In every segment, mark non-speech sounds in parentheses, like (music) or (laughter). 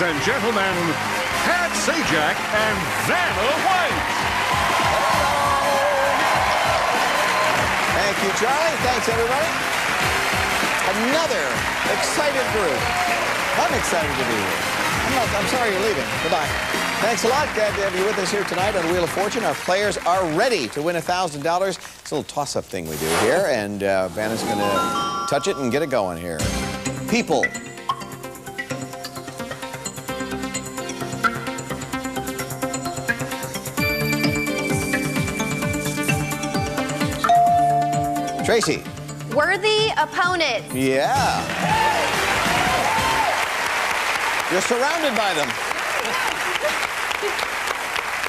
ladies and gentlemen, Pat Sajak and Vanna White. Thank you, Charlie. Thanks, everybody. Another excited group. I'm excited to be here. I'm, not, I'm sorry you're leaving. Goodbye. Thanks a lot. Glad to have you with us here tonight on Wheel of Fortune. Our players are ready to win $1,000. It's a little toss-up thing we do here, and uh, Vanna's going to touch it and get it going here. People. Tracie. Worthy opponent. Yeah. You're surrounded by them.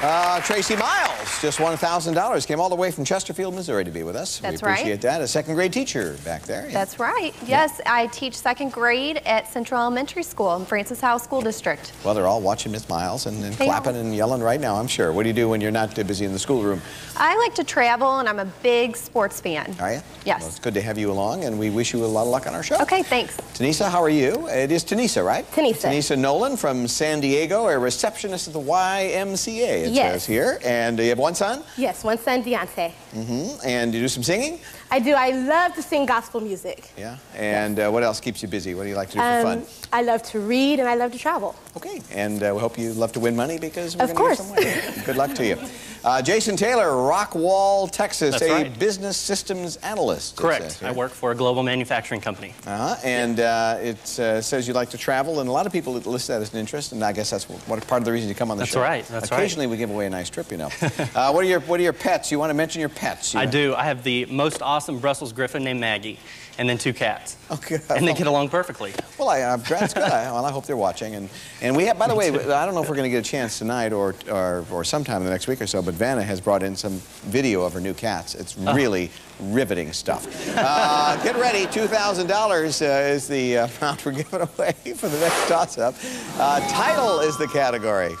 Uh, Tracie Miles just won $1,000. Came all the way from Chesterfield, Missouri to be with us. That's we appreciate right. that. A second grade teacher back there. Yeah. That's right. Yes, I teach second grade at Central Elementary School in Francis Howell School District. Well, they're all watching Miss Miles and, and clapping are. and yelling right now, I'm sure. What do you do when you're not busy in the schoolroom? I like to travel, and I'm a big sports fan. Are you? Yes. Well, it's good to have you along, and we wish you a lot of luck on our show. Okay, thanks. Tynisa, how are you? It is Tynisa, right? Tynisa. Tynisa Nolan from San Diego, a receptionist at the YMCA, it Yes. says here. And you have one son? Yes, one son, Deontay. hmm And you do some singing? I do. I love to sing gospel music. Yeah. And uh, what else keeps you busy? What do you like to do for Um, fun? I love to read and I love to travel. Okay. And uh, we hope you love to win money because we're gonna give course. some away. (laughs) Good luck to you. Uh, Jason Taylor, Rockwall, Texas, That's a right. business systems analyst. Correct. says here. I work for a global manufacturing company. Uh-huh. And uh, it uh, says you like to travel, and a lot of people list that as an interest, and I guess that's what, part of the reason you come on the That's show. right, that's right. Occasionally we give away a nice trip, you know. (laughs) uh, what are your What are your pets? You want to mention your pets? You I know? do. I have the most awesome Brussels Griffon named Maggie, and then two cats. Okay. And they get along perfectly. Well, I, uh, that's good. I, well, I hope they're watching. And, and we have, by the way, (laughs) I don't know if we're going to get a chance tonight or, or, or sometime in the next week or so, but Vanna has brought in some video of her new cats. It's Oh. really riveting stuff. Uh, get ready. $2,000 uh, is the uh, amount we're giving away (laughs) for the next toss-up. Uh, title is the category.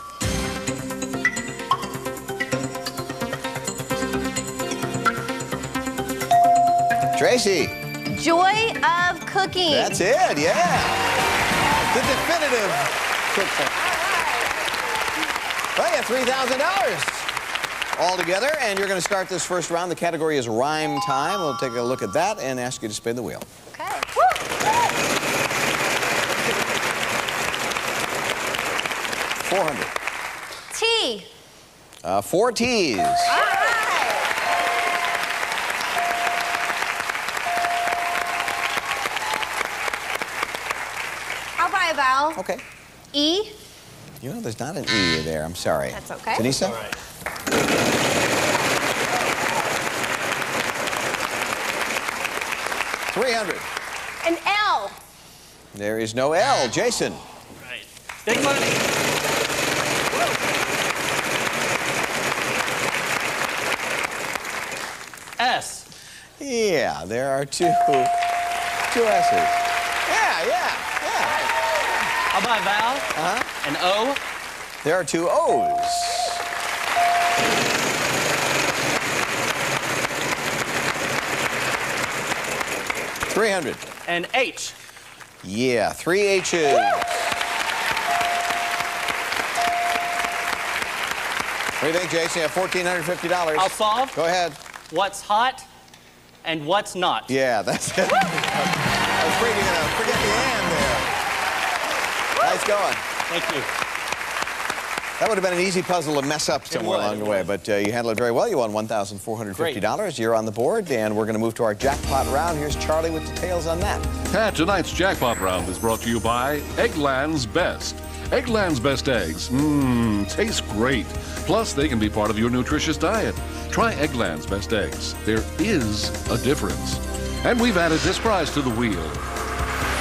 Tracie. Joy of cooking. That's it, yeah. The definitive cookbook. Well, you have $3,000 all together, and you're going to start this first round. The category is rhyme time. We'll take a look at that and ask you to spin the wheel. Okay. 400. T. Uh, four T's. Okay. E. You know, there's not an E there. I'm sorry. That's okay. Denisa? Three hundred. An L. There is no L. Jason. Right. Big money. S. Yeah, there are two, two S's. Yeah, yeah, yeah. How about a vowel? Uh-huh. An O. There are two O's. Three hundred. An H. Yeah, three H's. What do you think, Jason? You have fourteen hundred fifty dollars. I'll solve. Go ahead. What's hot and what's not. Yeah, that's (laughs) it. I was you're gonna forget the there. Nice going. Thank you. That would have been an easy puzzle to mess up somewhere along the way, but uh, you handled it very well. You won $1,450. You're on the board, and we're going to move to our jackpot round. Here's Charlie with details on that. Pat, tonight's jackpot round is brought to you by Eggland's Best. Eggland's Best eggs. Mmm, taste great. Plus, they can be part of your nutritious diet. Try Eggland's Best eggs. There is a difference. And we've added this prize to the wheel.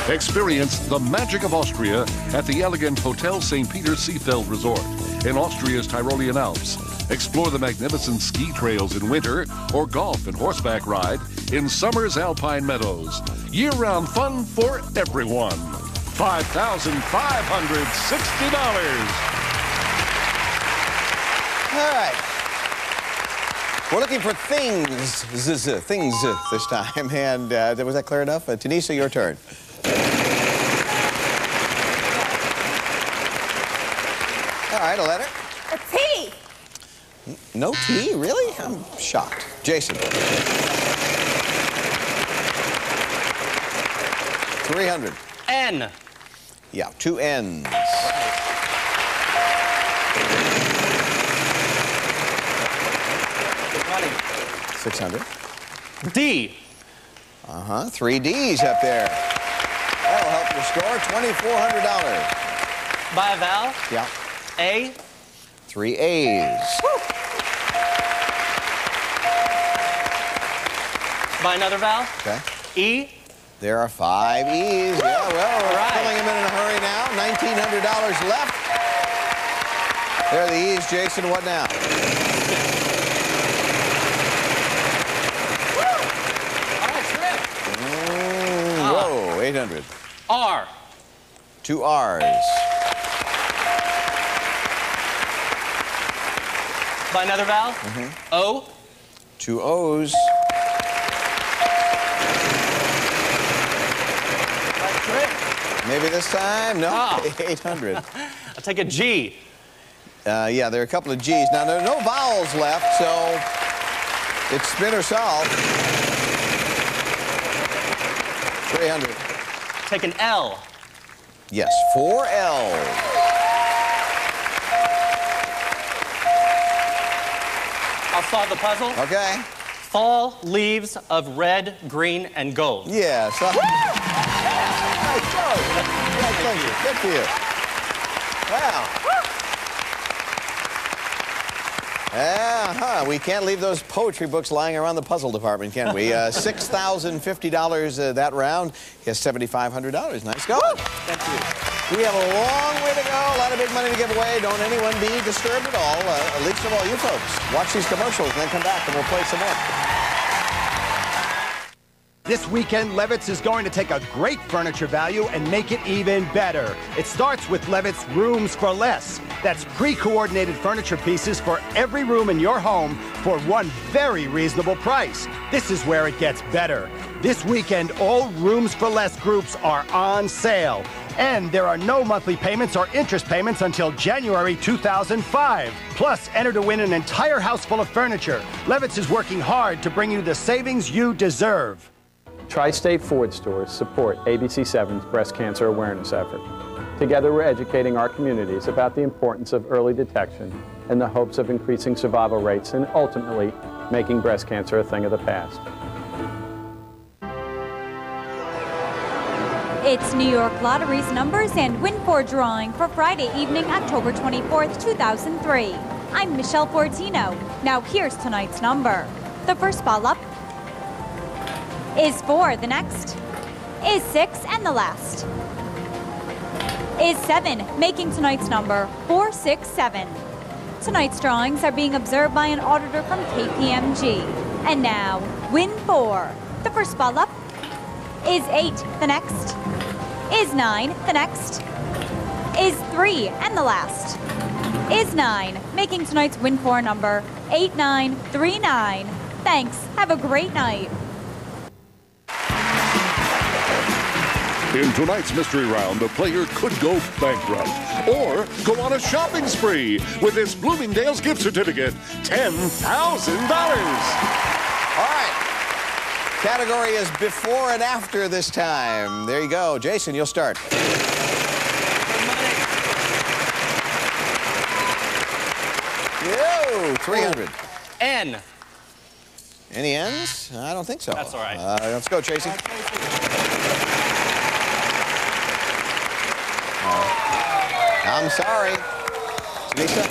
Experience the magic of Austria at the elegant Hotel St. Peter Seefeld Resort in Austria's Tyrolean Alps. Explore the magnificent ski trails in winter or golf and horseback ride in summer's alpine meadows. Year round fun for everyone. $5,560. All right. We're looking for things, z- z- things uh, this time. (laughs) And uh, was that clear enough? Uh, Tynisa, your turn. All right, a letter. A T. No T, really? I'm shocked. Jason. 300. N. Yeah, two N's. Money. 600. D. Uh-huh, three D's up there. That'll help your score, $2,400. By a vowel. Yeah, A. three A's. By another vowel. Okay. E. There are five E's. Yeah, well, we're right. filling them in in a hurry now. $1,900 left. There are the E's. Jason, what now? All right, trip. Mm, Whoa, 800. R. Two R's. By another vowel. O. Two O's. Maybe this time? No, Ah. (laughs) 800. I'll take a G. Uh, yeah, there are a couple of G's. Now, there are no vowels left, so it's spin or solve. 300. Take an L. Yes, four L's. I'll solve the puzzle. Okay? Fall leaves of red, green, and gold. Yeah, so. Nice go. Congratulations. Good for you. Wow. Uh-huh. We can't leave those poetry books lying around the puzzle department, can we? Uh, (laughs) $6,050 uh, that round. He has $7,500. Nice go. Thank you. We have a long way to go. A lot of big money to give away. Don't anyone be disturbed at all. Uh, least of all you folks. Watch these commercials and then come back and we'll play some more. This weekend, Levitz is going to take a great furniture value and make it even better. It starts with Levitz Rooms for Less. That's pre-coordinated furniture pieces for every room in your home for one very reasonable price. This is where it gets better. This weekend, all Rooms for Less groups are on sale. And there are no monthly payments or interest payments until January 2005. Plus, enter to win an entire house full of furniture. Levitz is working hard to bring you the savings you deserve. Tri State Ford stores support ABC7's breast cancer awareness effort. Together, we're educating our communities about the importance of early detection in the hopes of increasing survival rates and ultimately making breast cancer a thing of the past. It's New York Lottery's numbers and win for drawing for Friday evening, October 24th, 2003. I'm Michelle Fortino. Now here's tonight's number. The first ball up is four, the next is six, and the last is seven, making tonight's number 467. Tonight's drawings are being observed by an auditor from KPMG. And now, win four. The first ball up is eight, the next is nine, the next is three, and the last is nine, making tonight's win four number 8939. Thanks. Have a great night. In tonight's mystery round, the player could go bankrupt or go on a shopping spree with this Bloomingdale's gift certificate $10,000. All right. Category is before and after this time. There you go. Jason, you'll start. Yo, 300. N. Any N's? I don't think so. That's all right. Uh, let's go, Tracie. Uh, I'm sorry. Lisa.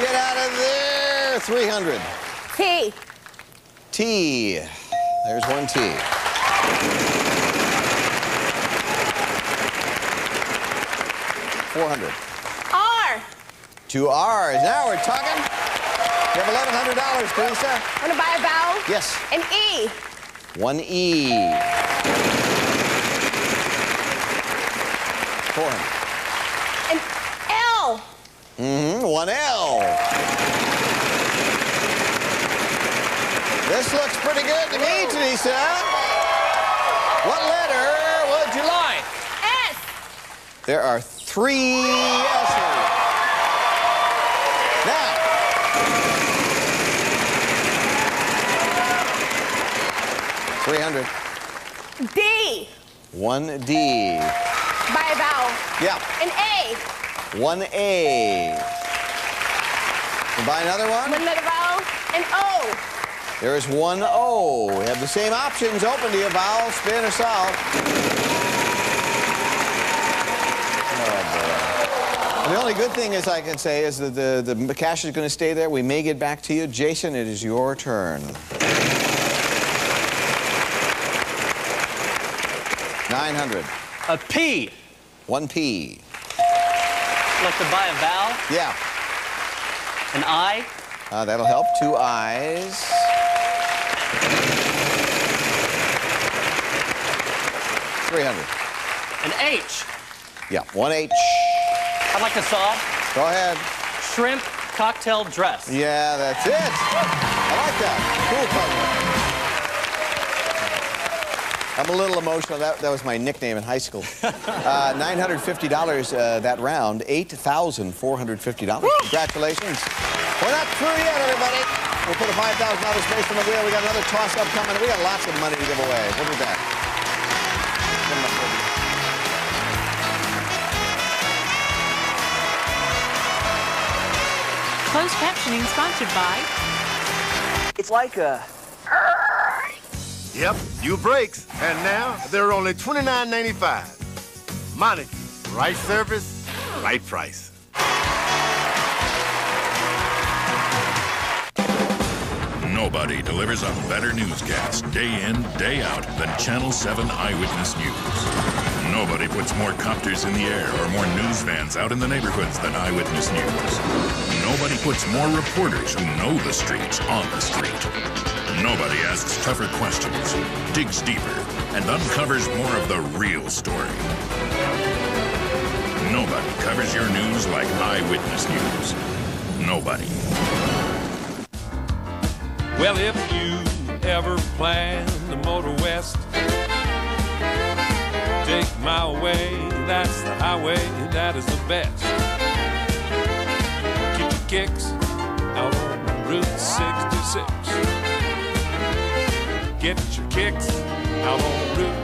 Get out of there. 300. T. T. There's one T. Four hundred. R. Two R's. Now we're talking. You have eleven hundred dollars, Teresa. Want to buy a vowel? Yes. An E. One E. Four hundred. An L. Mm-hmm. One L. This looks pretty good to me, Teresa. What letter would you like? S. There are three S's. Now, three hundred. D. One D. By a vowel. Yeah. An A. One A. And by another one? One letter vowel. An O. There is one O. We have the same options open to you, vowel, spin, or solve. Oh, the only good thing is I can say is that the, the cash is going to stay there. We may get back to you. Jason, it is your turn. Nine hundred. A P. One P. Like to buy a vowel. Yeah. An I. Uh, that'll help. Two eyes. Three hundred. An H. Yeah. One H. I'd like to solve. Go ahead. Shrimp cocktail dress. Yeah, that's it. I like that. Cool puzzle. I'm a little emotional. That, that was my nickname in high school. (laughs) Uh, $950 uh, that round. $8,450. Congratulations. We're not through yet, everybody. We'll put a $5,000 space on the wheel. We got another toss-up coming. We got lots of money to give away. We'll be back. Closed captioning sponsored by It's like a. Yep, new brakes. And now they're only $29.95. Meineke, right service, right price. Nobody delivers a better newscast day in, day out than Channel 7 Eyewitness News. Nobody puts more copters in the air or more news vans out in the neighborhoods than Eyewitness News. Nobody puts more reporters who know the streets on the street. Nobody asks tougher questions, digs deeper, and uncovers more of the real story. Nobody covers your news like Eyewitness News. Nobody. Well, if you ever plan to motor west, take my way, that's the highway, that is the best. Kicks out on Route 66. Get your kicks out on Route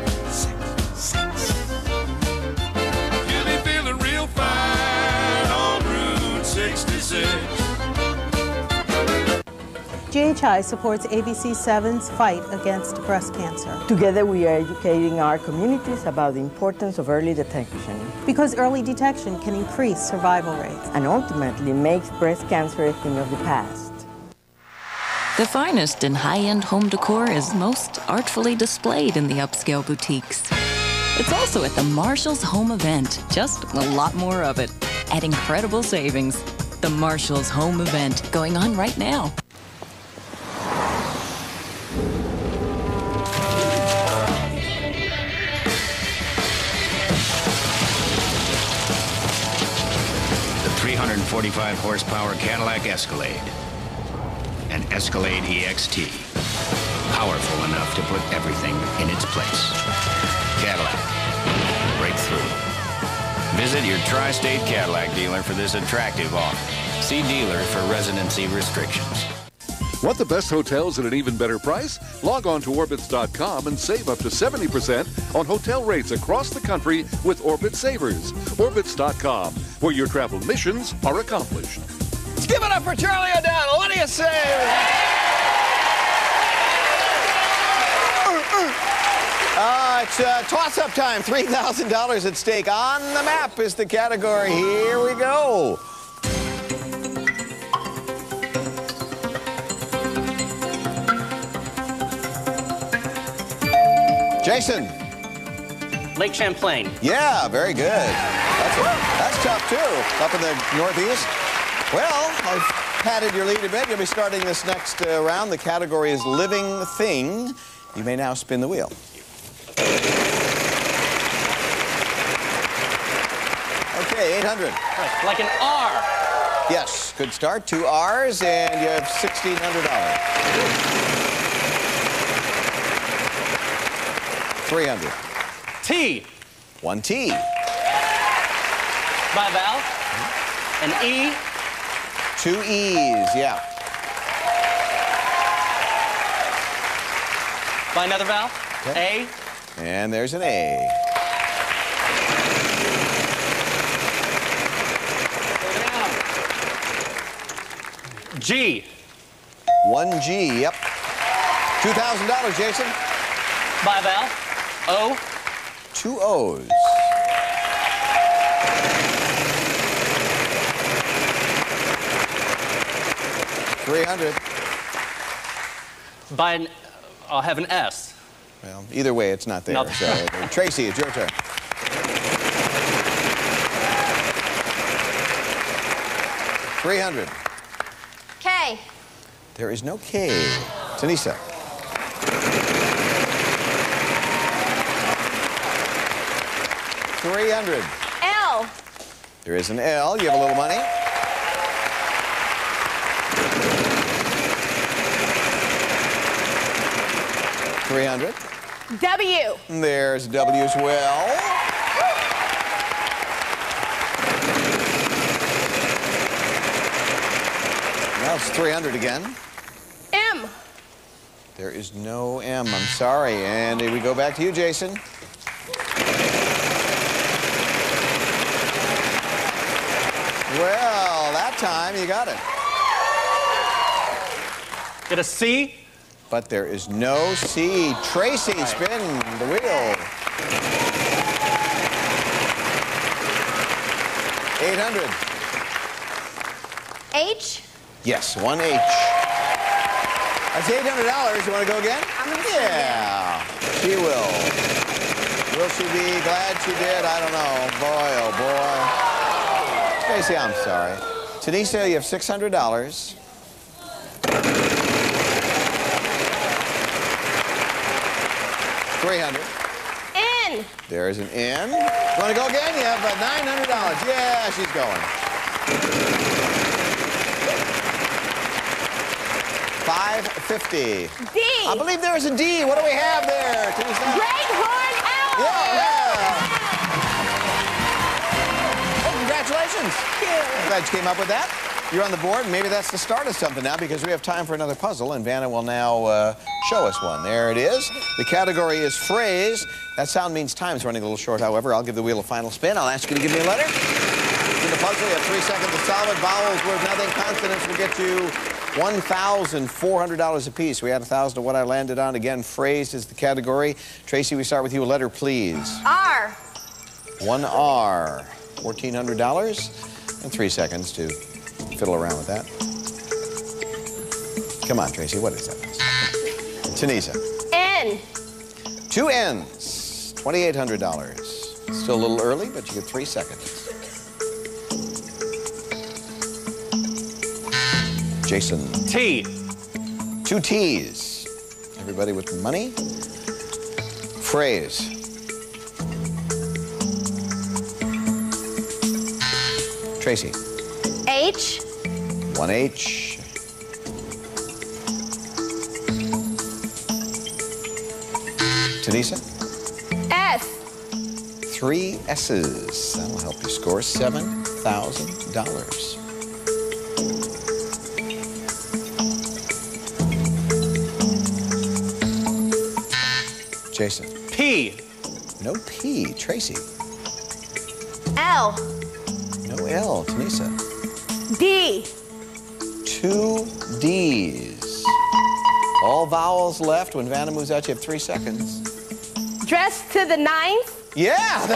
GHI supports ABC7's fight against breast cancer. Together, we are educating our communities about the importance of early detection Because early detection can increase survival rates. and ultimately makes breast cancer a thing of the past. The finest in high end home decor is most artfully displayed in the upscale boutiques. It's also at the Marshall's Home Event, just a lot more of it at incredible savings. The Marshall's Home Event going on right now. 345 horsepower Cadillac Escalade. An Escalade EXT. Powerful enough to put everything in its place. Cadillac. Breakthrough. Visit your tri state Cadillac dealer for this attractive offer. See dealer for residency restrictions. Want the best hotels at an even better price? Log on to Orbitz.com and save up to 70% on hotel rates across the country with Orbit Savers. Orbitz.com, where your travel missions are accomplished. Let's give it up for Charlie O'Donnell. What do you say? Uh, it's uh, toss-up time. $3,000 at stake. On the map is the category. Here we go. Jason. Lake Champlain. Yeah, very good. That's, that's tough, too, up in the Northeast. Well, I've padded your lead a bit. You'll be starting this next uh, round. The category is living thing. You may now spin the wheel. Okay, 800. Like an R. Yes, good start. Two R's, and you have $1,600. 300. T. One T. By a vowel. Hmm? An E. Two E's, yeah. By another vowel. A. And there's an A. G. One G, yep. $2,000, Jason. By a vowel. O. Two O's. Three hundred. By an, I'll have an S. Well, either way, it's not there. Not- So, (laughs) Tracie, it's your turn. Three hundred. K. There is no K. Tynisa. Three hundred. L. There is an L. You have a little money. Three hundred. W. There's W as well. Now it's 300 again. M. There is no M. I'm sorry. And we go back to you, Jason. Well, that time you got it. Get a C. But there is no C. Tracie, spin the wheel. 800. H. Yes, one H. That's $800. You want to go again? I'm gonna Yeah, she will. Will she be glad she did? I don't know. Boy, oh boy. Tracie, I'm sorry. Tanisha, you have $600. Three hundred. N. There's an N. Want to go again? You have uh, $900. Yeah, she's going. 550. D. I believe there is a D. What do we have there? Tanisha? Great Horn Owl. Yeah. Well, congratulations. Glad you came up with that. You're on the board. and Maybe that's the start of something now because we have time for another puzzle, and Vanna will now uh, show us one. There it is. The category is phrase. That sound means time's running a little short, however. I'll give the wheel a final spin. I'll ask you to give me a letter. In the puzzle, you have three seconds to solve it. Vowels worth nothing. Consonants will get you $1,400 apiece. We had 1000 to what I landed on. Again, phrase is the category. Tracie, we start with you. A letter, please. R. One R, $1,400, and three seconds to fiddle around with that. Come on, Tracie, what is that? Tunisia. N. Two N's, $2,800. Still a little early, but you get three seconds. Jason. T. Two T's. Everybody with money? Phrase. Tracie. H. One H. Tynisa. S. Three S's. That'll help you score $7,000. Jason. P. No P. Tracie. L. L. Tynisa. D. Two D's. All vowels left. When Vanna moves out, you have three seconds. Dress to the ninth. Yeah! (laughs)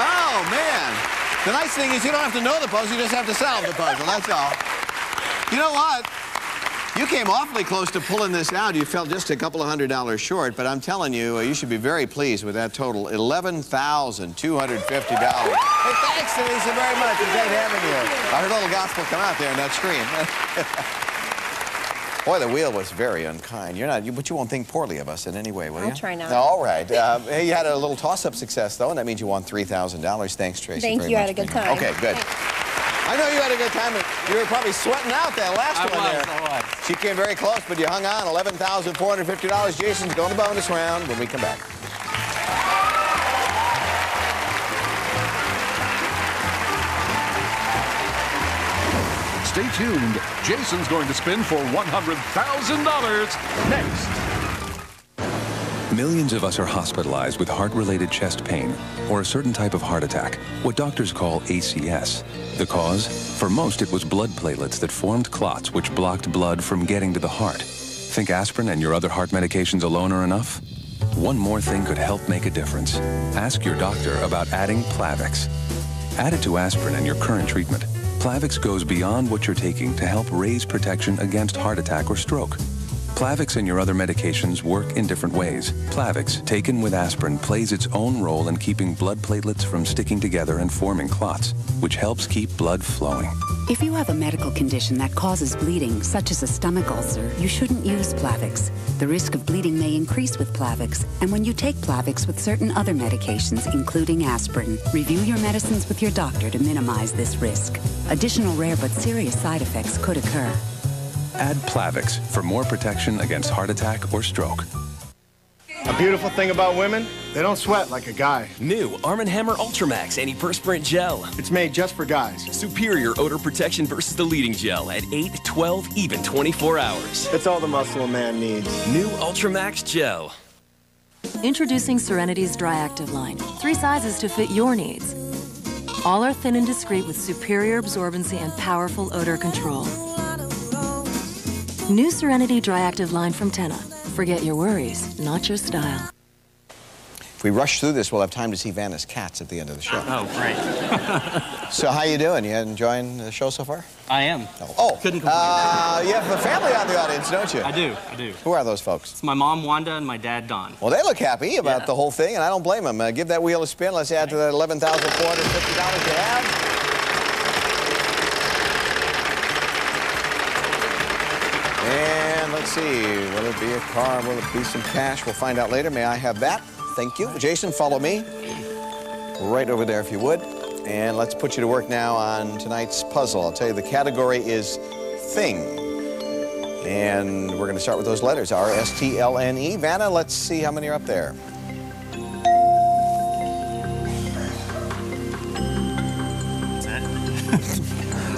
oh, man. The nice thing is you don't have to know the puzzle, you just have to solve the puzzle, that's all. You know what? You came awfully close to pulling this out. You fell just a couple of hundred dollars short, but I'm telling you, uh, you should be very pleased with that total. $11,250. Hey, thanks, Denise, very much. It's great having you. I heard a little gospel come out there in that screen. (laughs) Boy, the wheel was very unkind. You're not, you, but you won't think poorly of us in any way, will I'll you? try not. All right. Uh, hey, you had a little toss-up success, though, and that means you won $3,000. Thanks, Tracie. Thank very you. much Had a good for being here. time. Okay, good. I know you had a good time. You were probably sweating out that last I one was, there. I was. She came very close, but you hung on. $11,450. Jason's going to bonus round when we come back. Stay tuned. Jason's going to spin for $100,000 next. Millions of us are hospitalized with heart-related chest pain or a certain type of heart attack, what doctors call ACS. The cause? For most, it was blood platelets that formed clots which blocked blood from getting to the heart. Think aspirin and your other heart medications alone are enough? One more thing could help make a difference. Ask your doctor about adding Plavix. Add it to aspirin and your current treatment. Plavix goes beyond what you're taking to help raise protection against heart attack or stroke. Plavix and your other medications work in different ways. Plavix, taken with aspirin, plays its own role in keeping blood platelets from sticking together and forming clots, which helps keep blood flowing. If you have a medical condition that causes bleeding, such as a stomach ulcer, you shouldn't use Plavix. The risk of bleeding may increase with Plavix, and when you take Plavix with certain other medications, including aspirin, review your medicines with your doctor to minimize this risk. Additional rare but serious side effects could occur. Add Plavix for more protection against heart attack or stroke. A beautiful thing about women, they don't sweat like a guy. New Arm & Hammer Ultramax Antiperspirant Gel. It's made just for guys. Superior odor protection versus the leading gel at 8, 12, even 24 hours. It's all the muscle a man needs. New Ultramax Gel. Introducing Serenity's Dry Active line. Three sizes to fit your needs. All are thin and discreet with superior absorbency and powerful odor control. New Serenity Dry Active line from Tena. Forget your worries, not your style. If we rush through this, we'll have time to see Vanna's cats at the end of the show. Oh, great. (laughs) So how you doing? You enjoying the show so far? I am. Oh, Couldn't complain. uh, you have a family on the audience, don't you? I do, I do. Who are those folks? It's my mom, Wanda, and my dad, Don. Well, they look happy about Yeah. the whole thing, and I don't blame them. Uh, give that wheel a spin. Let's add to that $11,450 you have. And let's see, will it be a car? Will it be some cash? We'll find out later. May I have that? Thank you. Jason, follow me. Right over there, if you would. And let's put you to work now on tonight's puzzle. I'll tell you, the category is thing. And we're going to start with those letters, R-S-T-L-N-E. Vanna, let's see how many are up there. (laughs)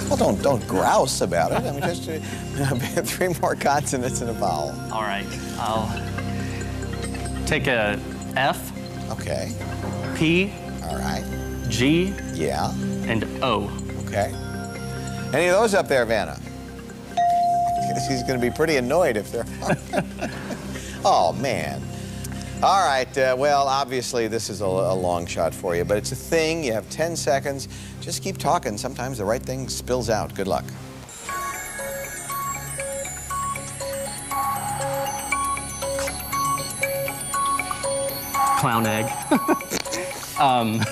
Well, don't don't grouse about it. I mean, just uh, (laughs) three more consonants and a vowel. All right, I'll take a F. Okay. P. All right. G. Yeah. And O. Okay. Any of those up there, Vanna? She's going to be pretty annoyed if they're. (laughs) oh man. All right. Uh, well, obviously this is a, a long shot for you, but it's a thing. You have 10 seconds. Just keep talking. Sometimes the right thing spills out. Good luck. Clown egg. (laughs) um, (laughs)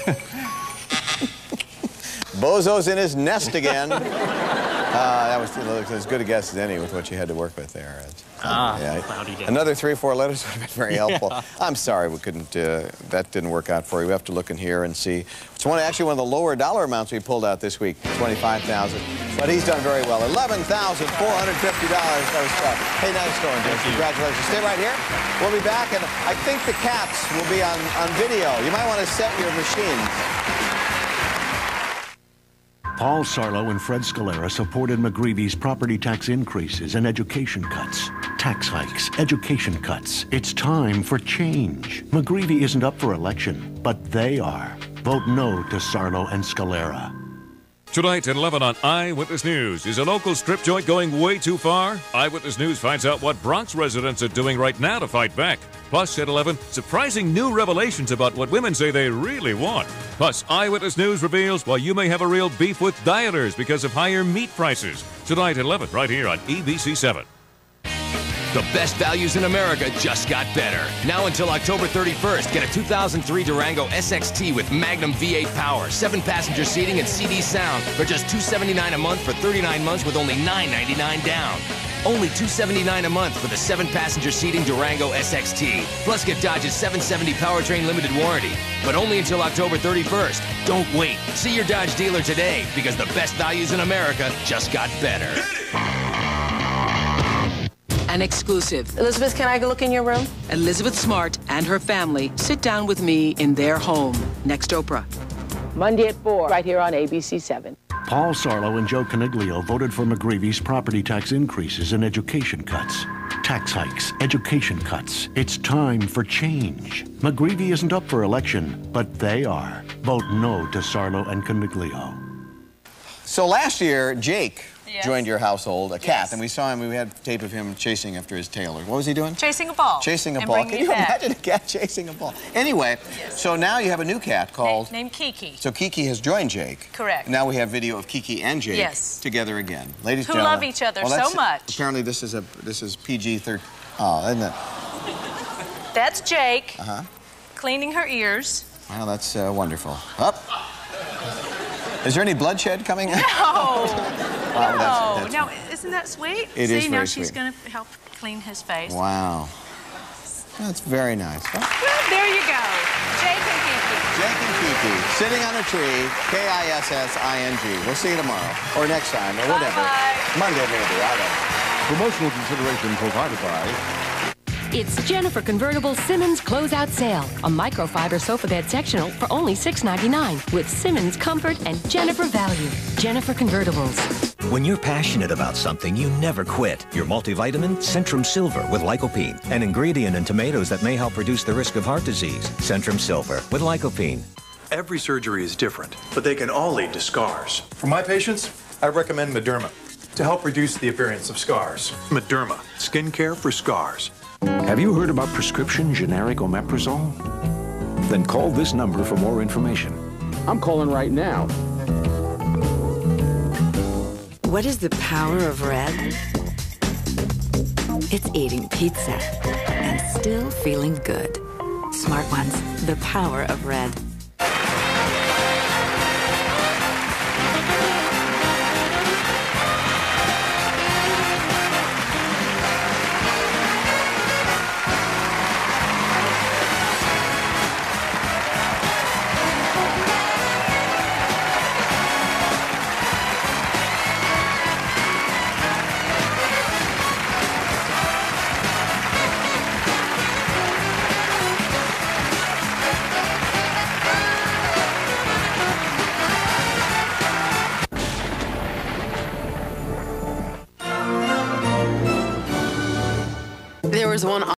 Bozo's in his nest again. (laughs) uh, that was as good a guess as any with what you had to work with there. Ah, cloudy day. Another three or four letters would have been very helpful. (laughs) Yeah. I'm sorry we couldn't, uh, that didn't work out for you. We have to look in here and see. It's one, actually one of the lower dollar amounts we pulled out this week, 25000 But he's done very well. $11,450. That was tough. Hey, nice going, Jim. Congratulations. Stay right here. We'll be back, and I think the cats will be on, on video. You might want to set your machines. Paul Sarlo and Fred Scalera supported McGreevy's property tax increases and education cuts. Tax hikes, education cuts. It's time for change. McGreevy isn't up for election, but they are. Vote no to Sarlo and Scalera. Tonight at 11 on Eyewitness News. Is a local strip joint going way too far? Eyewitness News finds out what Bronx residents are doing right now to fight back. Plus, at 11, surprising new revelations about what women say they really want. Plus, Eyewitness News reveals why you may have a real beef with dieters because of higher meat prices. Tonight at 11, right here on ABC 7. The best values in America just got better. Now until October 31st, get a 2003 Durango SXT with Magnum V8 power, 7-passenger seating, and CD sound for just 279 a month for 39 months with only 999 down. Only 279 a month for the 7-passenger seating Durango SXT. Plus get Dodge's 770 powertrain limited warranty. But only until October 31st. Don't wait. See your Dodge dealer today because the best values in America just got better. An exclusive. Elizabeth, can I go look in your room? Elizabeth Smart and her family sit down with me in their home. Next Oprah. Monday at 4, right here on ABC 7. Paul Sarlo and Joe Coniglio voted for McGreevy's property tax increases and education cuts. Tax hikes, education cuts. It's time for change. McGreevy isn't up for election, but they are. Vote no to Sarlo and Coniglio. So last year, Jake joined your household, a cat, and we saw him, we had tape of him chasing after his tail. What was he doing? Chasing a ball. Chasing a and ball. Can you back. imagine a cat (laughs) chasing a ball? Anyway, so now you have a new cat called... Named Kiki. So Kiki has joined Jake. Correct. Now we have video of Kiki and Jake Yes. together again. Ladies and gentlemen. Who love each other Well, so much. Apparently this is a this is PG-13. Oh, isn't it? That's Jake Uh-huh. cleaning her ears. Well, that's uh, wonderful. Up. Is there any bloodshed coming? No. (laughs) Wow, no. that's- that's- no, isn't that sweet? It See, is now very she's going to help clean his face. Wow. That's very nice. Well, Well, there you go. Jake and Kiki. Jake and Kiki sitting on a tree, K-I-S-S-I-N-G. We'll see you tomorrow, or next time, or whatever. Bye. Monday, maybe. I don't know. Promotional consideration provided by It's Jennifer Convertible Simmons Closeout Sale. A microfiber sofa bed sectional for only $6.99 with Simmons Comfort and Jennifer Value. Jennifer Convertibles. When you're passionate about something, you never quit. Your multivitamin, Centrum Silver with lycopene, an ingredient in tomatoes that may help reduce the risk of heart disease. Centrum Silver with lycopene. Every surgery is different, but they can all lead to scars. For my patients, I recommend Mederma to help reduce the appearance of scars. Mederma, skincare for scars. Have you heard about prescription generic omeprazole? Then call this number for more information. I'm calling right now. What is the power of red? It's eating pizza and still feeling good. Smart ones, the power of red.